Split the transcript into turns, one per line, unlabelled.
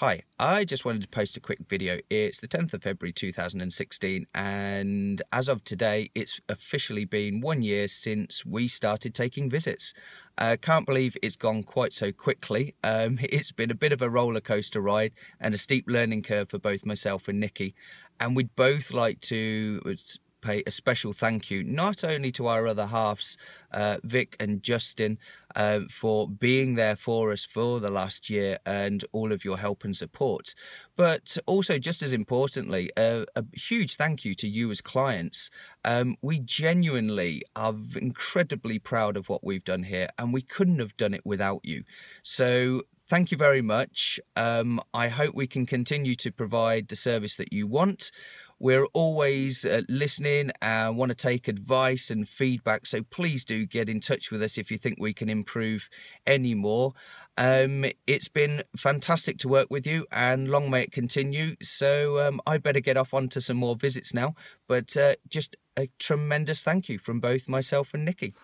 Hi, I just wanted to post a quick video. It's the 10th of February 2016, and as of today, it's officially been one year since we started taking visits. I uh, can't believe it's gone quite so quickly. Um, it's been a bit of a roller coaster ride and a steep learning curve for both myself and Nikki. And we'd both like to pay a special thank you not only to our other halves, uh, Vic and Justin, uh, for being there for us for the last year and all of your help and support, but also just as importantly, a huge thank you to you as clients. Um, we genuinely are incredibly proud of what we've done here, and we couldn't have done it without you. So thank you very much. Um, I hope we can continue to provide the service that you want. We're always uh, listening and want to take advice and feedback. So please do get in touch with us if you think we can improve any more. Um, it's been fantastic to work with you and long may it continue. So um, I better get off onto some more visits now. But uh, just a tremendous thank you from both myself and Nikki.